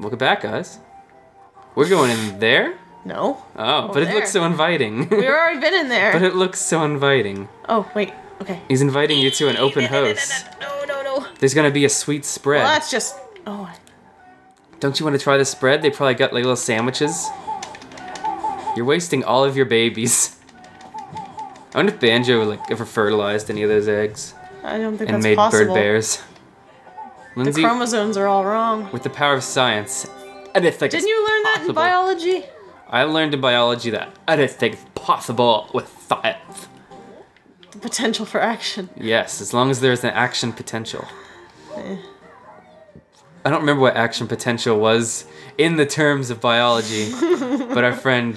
Look back, guys. We're going in there? No. Oh, oh but it there. looks so inviting. We've already been in there. but it looks so inviting. oh, wait. Okay. He's inviting you to an open house. No, no, no. There's gonna be a sweet spread. Well, that's just. Oh, Don't you want to try the spread? They probably got like little sandwiches. You're wasting all of your babies. I wonder if Banjo like ever fertilized any of those eggs I don't think and that's made bird bears. The chromosomes are all wrong. with the power of science, anything Didn't is you learn that in biology? I learned in biology that anything is possible with science. The potential for action. Yes, as long as there's an action potential. Eh. I don't remember what action potential was in the terms of biology, but our friend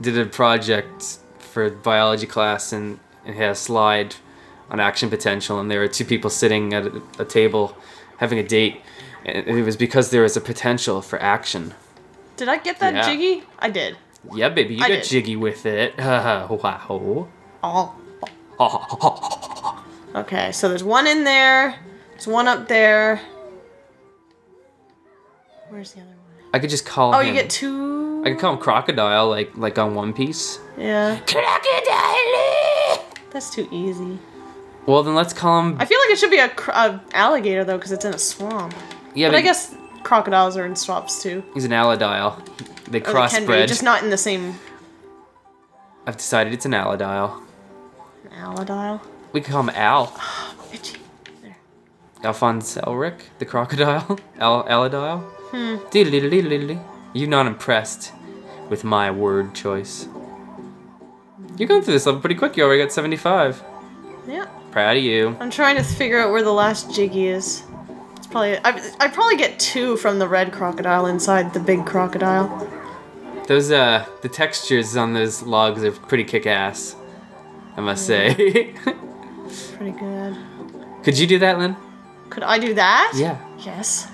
did a project for biology class and it had a slide on action potential, and there were two people sitting at a, a table having a date, it was because there was a potential for action. Did I get that Yeah. jiggy? I did. Yeah, baby, you I got did. jiggy with it. wow. Oh. Okay, so there's one in there. There's one up there. Where's the other one? I could just call Oh, him. you get two. I could call him Crocodile, like like on One Piece. Yeah, Crocodile. that's too easy. Well, then let's call him. I feel like it should be a, cr- a alligator though, because it's in a swamp. Yeah, But I guess crocodiles are in swamps too. he's an Alidile. They Or they can be, crossbred. just not in the same I've decided it's an Alidile. alidile. We could call him Al. There. Alphonse Elric, the crocodile. Al Alidile. Hmm. Diddly-diddly-diddly. You not impressed with my word choice? You're going through this level pretty quick. You already got 75. Yeah. Proud of you. I'm trying to figure out where the last jiggy is. It's probably I, I probably get two from the red crocodile inside the big crocodile. Those uh, the textures on those logs are pretty kick-ass. I must say. Pretty good. Could you do that, Lynn? Could I do that? Yeah. Yes.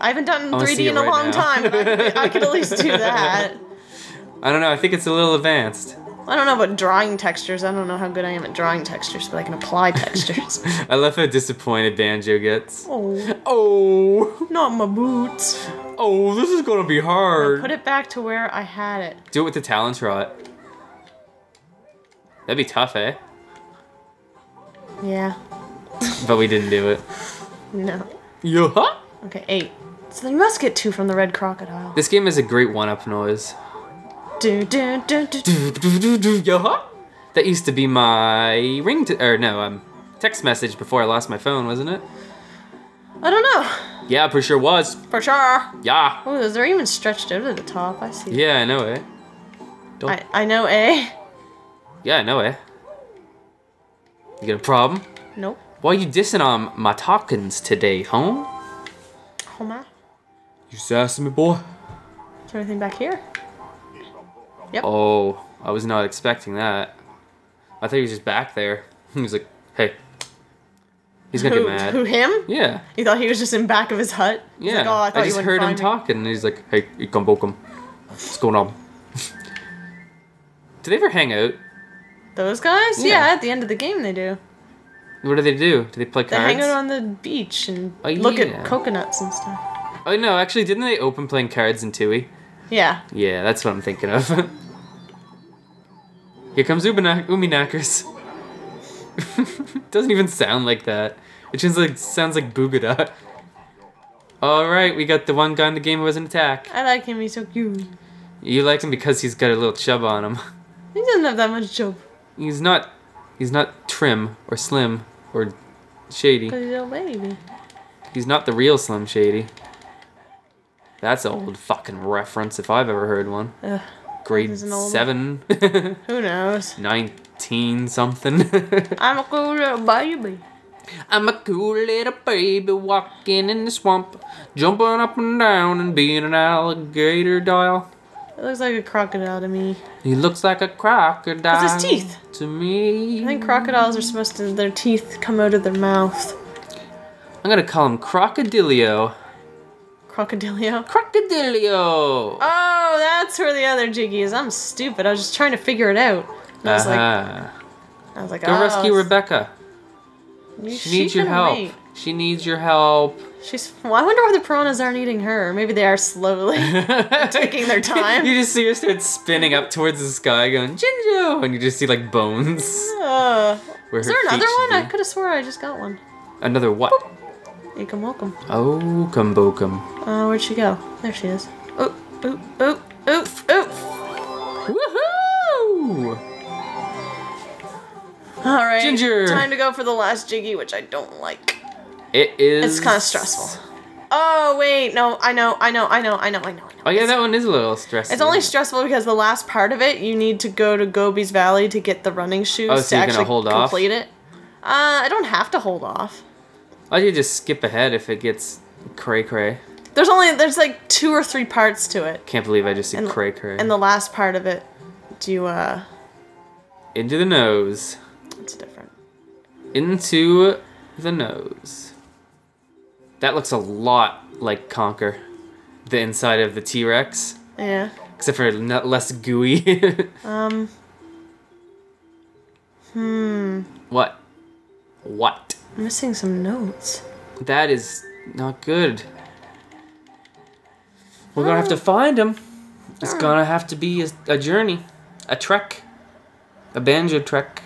I haven't done wanna 3D in a right long now. time, but I could, I could at least do that. I don't know. I think it's a little advanced. I don't know about drawing textures. I don't know how good I am at drawing textures, but I can apply textures. I love how disappointed Banjo gets. oh, Oh, not my boots. oh, this is gonna be hard. Put it back to where I had it. Do it with the talent rod. That'd be tough, eh? Yeah. But we didn't do it. No. Yeah. Okay, eight. So you must get two from the red crocodile. This game is a great one-up noise. Do, do, do, do, do. Yeah. That used to be my ring, or no, um, text message before I lost my phone, wasn't it? I don't know. Yeah, for sure was. For sure. Yeah. Oh, they're even stretched out at the top. I see. Yeah, I know it. Don't. I, I know A. Yeah, I know it. You got a problem? Nope. Why you dissing on my talkings today, home? Homer. You sassing me, boy? Is there anything back here? Oh, I was not expecting that. I thought he was just back there. He was like, hey. He's gonna who, get mad. Who, him? Yeah, You thought he was just in back of his hut? He's yeah. Like, oh, I, I, just heard him me." talking, and he's like, hey, you come bokum. What's going on? do they ever hang out? Those guys? Yeah. Yeah. at the end of the game they do. What do they do? Do they play cards? They hang out on the beach and Oh, look yeah. at coconuts and stuff. oh no, actually, didn't they open playing cards in Tooie? Yeah. Yeah, that's what I'm thinking of. Here comes Ubina- Uminackers. Doesn't even sound like that. It just like sounds like Boogada. Alright, we got the one guy in the game who has an attack. I like him, he's so cute. You like him because he's got a little chub on him. He doesn't have that much joke. He's not he's not trim or slim or shady. Because he's a baby. He's not the real Slim Shady. That's an old fucking reference if I've ever heard one. Ugh, Grade 7, who knows? 19 something. I'm a cool little baby. I'm a cool little baby walking in the swamp, jumping up and down and being an alligator doll. It looks like a crocodile to me. He looks like a crocodile. It's his teeth. To me. I think crocodiles are supposed to, their teeth come out of their mouth. I'm gonna call him Crocodilio. Crocodilio. Crocodilio! Oh, that's where the other jiggy is. I'm stupid. I was just trying to figure it out. And I was like, Uh-huh. I was like, Go oh, rescue Rebecca. You- She needs your help. wait. She needs your help. She's. Well, I wonder why the piranhas aren't eating her. Maybe they are slowly. Taking their time. you just see her start spinning up towards the sky, going Jinjo, and you just see like bones. Uh, Where is her there another one? I could have swore I just got one. Another what? Welcome, welcome. Oh, kumbokum. Uh, where'd she go? There she is. Oh, oh, oh, oh, oh. Woohoo! All right. Ginger. Time to go for the last jiggy, which I don't like. It is. It's kind of stressful. Oh wait, no, I know, I know, I know, I know, I know. Oh yeah, that one is a little stressful. It's only stressful because the last part of it, you need to go to Gobi's Valley to get the running shoes Oh, to so you're gonna actually hold off? complete it. Uh, I don't have to hold off. I could just skip ahead if it gets cray cray. There's only there's like two or three parts to it, Can't believe I just said And- cray cray. and the last part of it, do you uh, Into the nose. it's different. Into the nose. That looks a lot like Conker. The inside of the T Rex. Yeah. Except for not less gooey. Um. Hmm. what? What? I'm missing some notes. That is not good. We're gonna have to find him. It's ah. gonna have to be a, a journey, a trek, a banjo trek.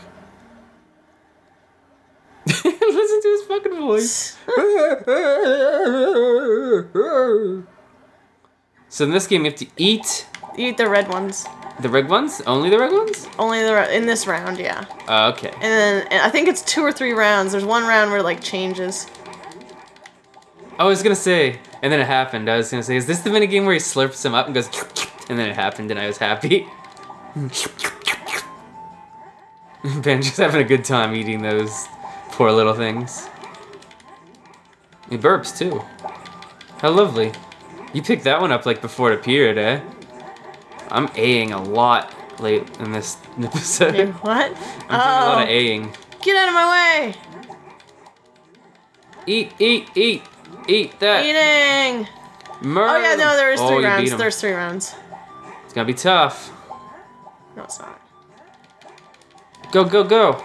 Listen to his fucking voice. so in this game, you have to eat eat the red ones. The red ones. Only the red ones. Only the in this round, yeah. Oh, okay. And then and I think it's two or three rounds. There's one round where it, like changes. I was gonna say, and then it happened. I was gonna say, is this the mini game where he slurps them up and goes, and then it happened, and I was happy. Benji's having a good time eating those poor little things. He burps too. How lovely. You picked that one up like before it appeared, eh? I'm A-ing a lot late in this episode. Dude, what? I'm doing a lot Oh, of A-ing. get out of my way! Eat, eat, eat, eat that. Eating. Murder. Oh yeah, no, there is Oh, three rounds. There's three rounds. It's gonna be tough. No, it's not. Go, go, go.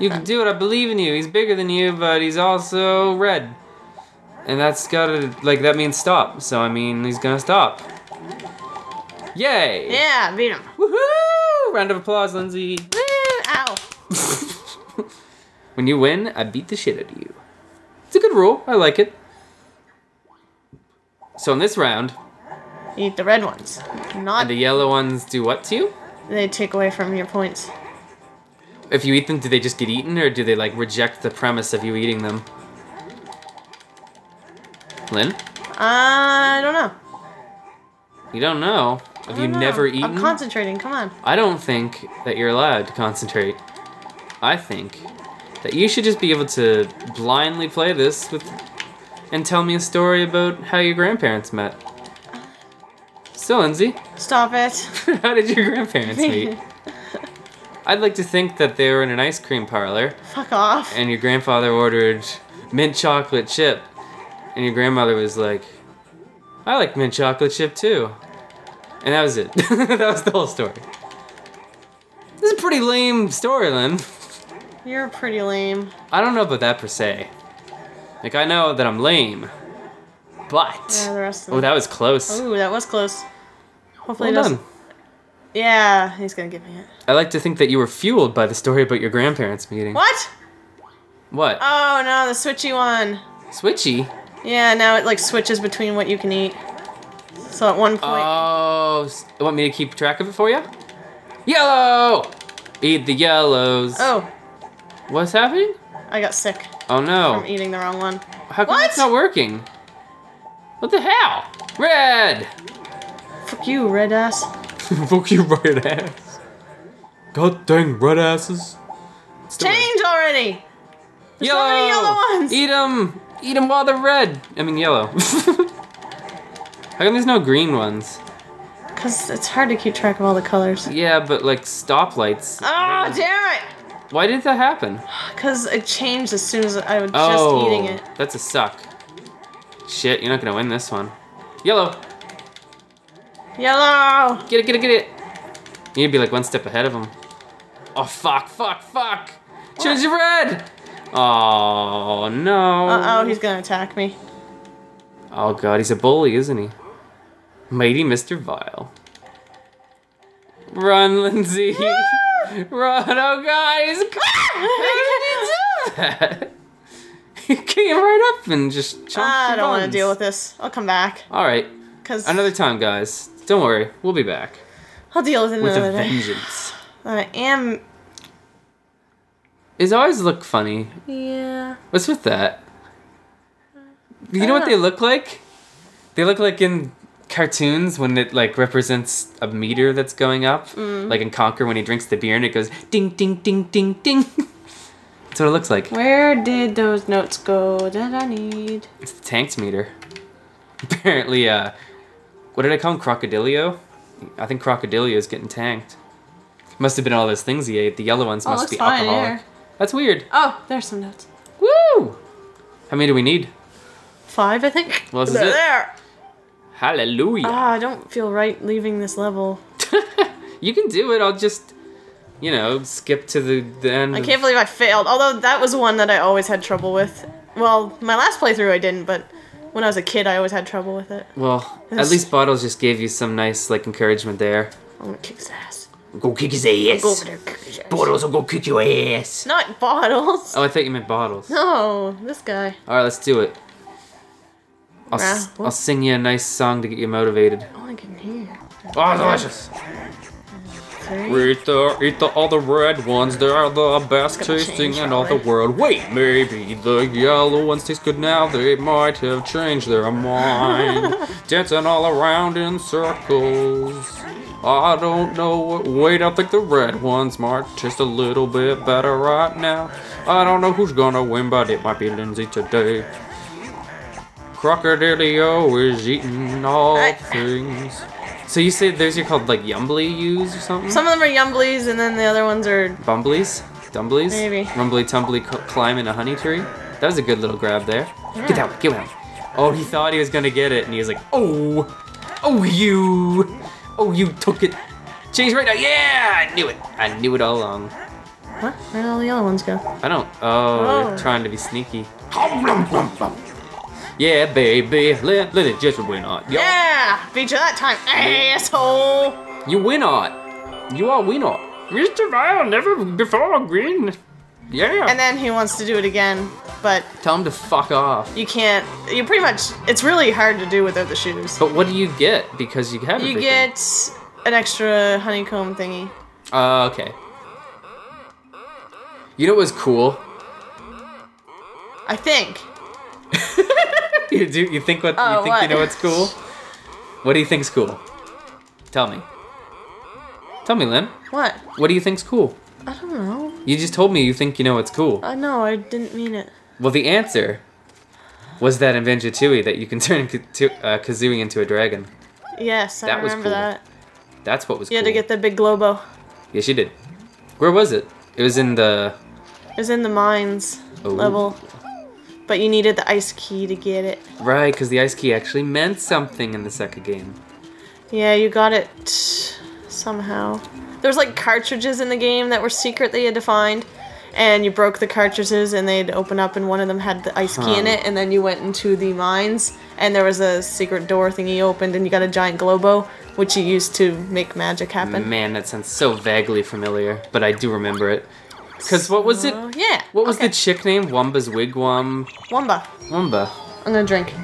You can do it. I believe in you. He's bigger than you, but he's also red. And that's gotta, like, that means stop. So, I mean, he's gonna stop. Yay! Yeah, beat him. Woohoo! Round of applause, Lindsay. Woo! Ow. when you win, I beat the shit out of you. It's a good rule. I like it. So, in this round, Eat the red ones. Not. the yellow ones do what to you? They take away from your points. If you eat them, do they just get eaten, or do they, like, reject the premise of you eating them? Lynn? Uh, I don't know. You don't know. Have you know. never eaten? I'm concentrating. Come on. I don't think that you're allowed to concentrate. I think that you should just be able to blindly play this with and tell me a story about how your grandparents met. So, Lindsay, Stop it. how did your grandparents meet? I'd like to think that they were in an ice cream parlor Fuck off. and your grandfather ordered mint chocolate chip and your grandmother was like, I like mint chocolate chip too. And that was it. that was the whole story. This is a pretty lame story, Lynn. You're pretty lame. I don't know about that per se. Like, I know that I'm lame. But. Yeah, the rest of Oh, that was close. Ooh, that was close. Hopefully well it doesn't. done. Yeah, he's gonna give me it. I like to think that you were fueled by the story about your grandparents meeting. What? What? Oh no, the switchy one. Switchy? Yeah, now it like switches between what you can eat. So at one point, Oh, you want me to keep track of it for you? Yellow! Eat the yellows. oh, What's happening? I got sick Oh no. from eating the wrong one. How come What? it's not working? What the hell? Red! Fuck you, red ass. Fuck you, red ass. God dang red asses. Change already. There's so many yellow ones. Eat them! Eat them while they're red! I mean yellow. How come there's no green ones? Cause it's hard to keep track of all the colors. Yeah, but like stoplights. Oh damn it! Why did that happen? Cause it changed as soon as I was oh, just eating it. that's a suck. Shit, you're not gonna win this one. Yellow! Yellow. Get it, get it, get it! You need to be like one step ahead of him. Oh, fuck, fuck, fuck! Change to red! Oh no. Uh oh, he's gonna attack me. Oh god, he's a bully, isn't he? Mighty Mr. Vile. Run, Lindsay. Run, oh god, he's How did he do that? He came right up and just chomped I don't want to deal with this. I'll come back. Alright, Cause another time, guys. Don't worry, we'll be back. I'll deal with it With another a vengeance. I am. His eyes look funny. Yeah. What's with that? You know what they look like? They look like in cartoons when it like represents a meter that's going up. Mm. Like in Conker when he drinks the beer and it goes ding ding ding ding ding. that's what it looks like. Where did those notes go that I need? It's the tanks meter. Apparently, uh, what did I call him? Crocodilio? I think Crocodilio is getting tanked. Must have been all those things he ate. The yellow ones Oh, must be alcoholic. here. That's weird. Oh, there's some notes. Woo! How many do we need? Five, I think. Well, this is it. there. Hallelujah. Ah, I don't feel right leaving this level. you can do it. I'll just, you know, skip to the, the end. I can't believe I failed. Although that was one that I always had trouble with. Well, my last playthrough I didn't, but when I was a kid, I always had trouble with it. Well, at least Bottles just gave you some nice like encouragement there. I'm gonna kick his ass. Go kick his ass. Go over there, kick his ass. Bottles will go kick your ass. Not bottles. Oh, I thought you meant Bottles. No, this guy. All right, let's do it. I'll, s- Rah, what? I'll sing you a nice song to get you motivated. I wanna get in here. Oh, delicious. Eat the, eat the, all the red ones. They're the best tasting in all the world. Wait, maybe the yellow ones taste good now. They might have changed their mind. Dancing all around in circles. I don't know what. Wait, I think the red ones might taste a little bit better right now. I don't know who's gonna win, but it might be Lindsay today. Crocodilio is eating all I- things. So you say those are called like Yumbly U's or something? Some of them are Yumblies, and then the other ones are. Bumblies? Dumblies? Maybe. Rumbly tumbly c- climbing a honey tree? That was a good little grab there. Get that one, get that one. Oh, he thought he was gonna get it, and he was like, oh, oh, you, oh, you took it. Change right now. Yeah, I knew it. I knew it all along. What? Where did all the other ones go? I don't. Oh, they're Oh. trying to be sneaky. Yeah, baby, let, let it just win on. Yo, Yeah! You that time, asshole! You win on. You are win on. Mr. Vile never before green. Yeah. And then he wants to do it again, but Tell him to fuck off. you can't. You pretty much. It's really hard to do without the shoes. But what do you get because you have You everything? get an extra honeycomb thingy. Uh, okay. You know what was cool? I think. you do you think what Oh, you think you know what's cool? What do you think's cool? Tell me. Tell me, Lynn. What? What do you think's cool? I don't know. You just told me you think you know what's cool. I know, I didn't mean it. Well, the answer was that in Banjo-Tooie that you can turn uh, Kazooie into a dragon. Yes, I That was remember cool. that. That's what was You cool. had to get the big Glowbo. Yes, you did. Where was it? It was in the. It was in the mines Oh. level. But you needed the ice key to get it. Right, because the ice key actually meant something in the second game. Yeah, you got it somehow. There's like cartridges in the game that were secret that you had to find. And you broke the cartridges and they'd open up and one of them had the ice key in it and then you went into the mines and there was a secret door thingy opened and you got a giant Glowbo which you used to make magic happen. Man, that sounds so vaguely familiar, but I do remember it. Because what was it? Uh, yeah. What was okay. the chick name? Wumba's Wigwam. Wumba. Wumba. I'm gonna drink.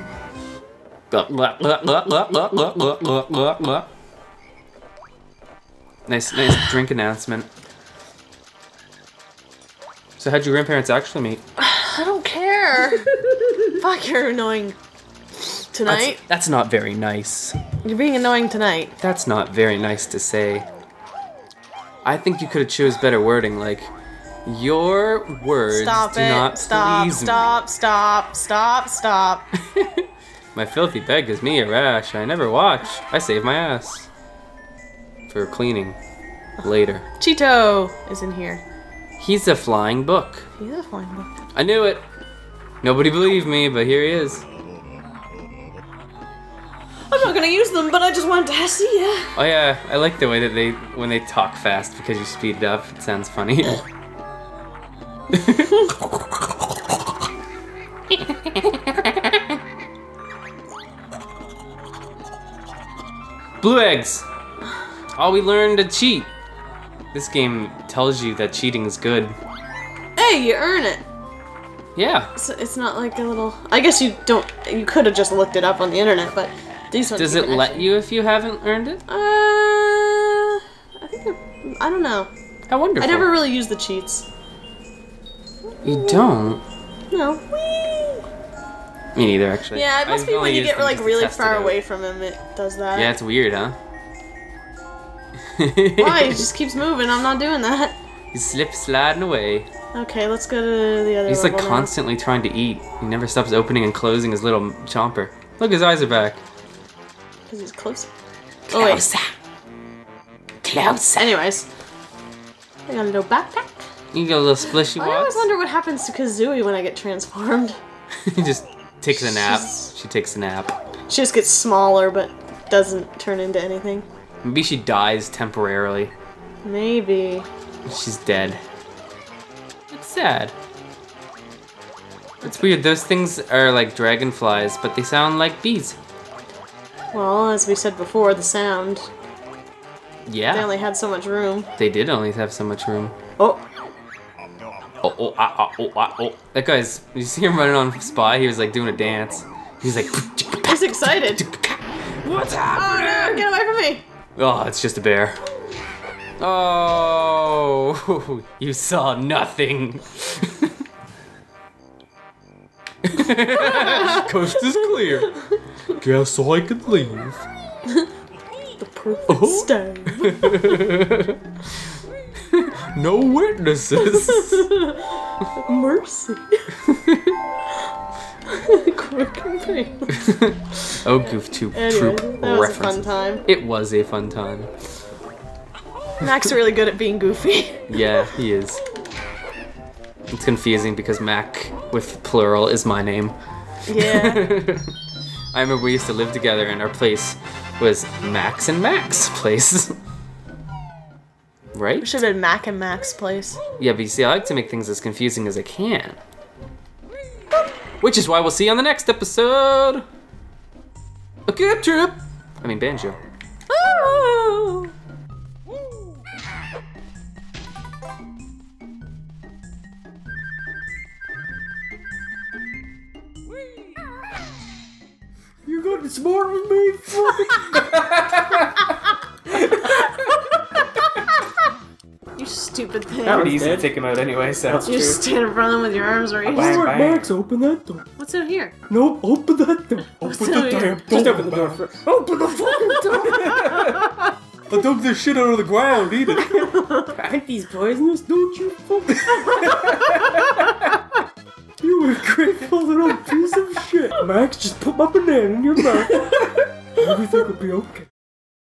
Nice, nice drink announcement. So how'd your grandparents actually meet? I don't care. Fuck, you're annoying. That's, Tonight? that's not very nice. You're being annoying tonight. That's not very nice to say. I think you could have chose better wording, like your words Stop do it. not Stop, please stop, stop, stop, stop. me. My filthy bed gives me a rash. I never watch. I save my ass for cleaning later. Cheato is in here. He's a flying book. He's a flying book. I knew it. Nobody believed me, but here he is. I'm not gonna use them, but I just wanted to see ya. Oh yeah, I like the way that they when they talk fast because you speed it up. It sounds funny. Blue eggs. Oh, we learned to cheat. This game tells you that cheating is good. Hey, you earn it. Yeah. So it's not like a little. I guess you don't. You could have just looked it up on the internet, but these ones. Does it let you if you haven't earned it? Uh, I think. I don't know. How wonderful. I never really use the cheats. You don't. No. Me neither, actually. Yeah, it must I've be when you get like really far away from him. It does that. Yeah, it's weird, huh? Why? He just keeps moving. I'm not doing that. He's slip sliding away. Okay, let's go to the other He's like level now. constantly trying to eat. He never stops opening and closing his little chomper. Look, his eyes are back. Because he's close. Oh, wait. Closer. Anyways. I got a little backpack. You get a little splishy I always wonder what happens to Kazooie when I get transformed. he just takes a nap. She's- She takes a nap. She just gets smaller, but doesn't turn into anything. Maybe she dies temporarily. Maybe. She's dead. It's sad. It's weird. Those things are like dragonflies, but they sound like bees. Well, as we said before, the sound. Yeah. They only had so much room. They did only have so much room. Oh, Oh, oh, ah, ah, oh, ah, oh. That guy's. You see him running on Spy? He was like doing a dance. He's like. he's excited. What's Oh happening? no, get away from me! Oh, it's just a bear. Oh, you saw nothing. Coast is clear. Guess I can leave. The perfect Oh. No witnesses. Mercy. Quick and pain. oh, Goof Troop Anyway, troop that was a fun time. It was a fun time. Mac's really good at being goofy. Yeah, he is. It's confusing because Mac with plural is my name. Yeah. I remember we used to live together and our place was Max and Max place. Right? Should have been Mac and Mac's place. Yeah, but you see, I like to make things as confusing as I can. Which is why we'll see you on the next episode. A good trip. I mean, Banjo. Oh! You got to smart with me? stupid thing. That would easy to take him out anyway, so. You just stand in front of them with your arms raised. Bang, bang. Max, open that door. What's in here? Nope, open that door. Open the damn door. Just open the door Max. Open the fucking door. I dug this shit out of the ground. Eat it. Aren't these poisonous? Don't you fucking. you ungrateful little piece of shit. Max, just put my banana in your mouth. Everything will be okay.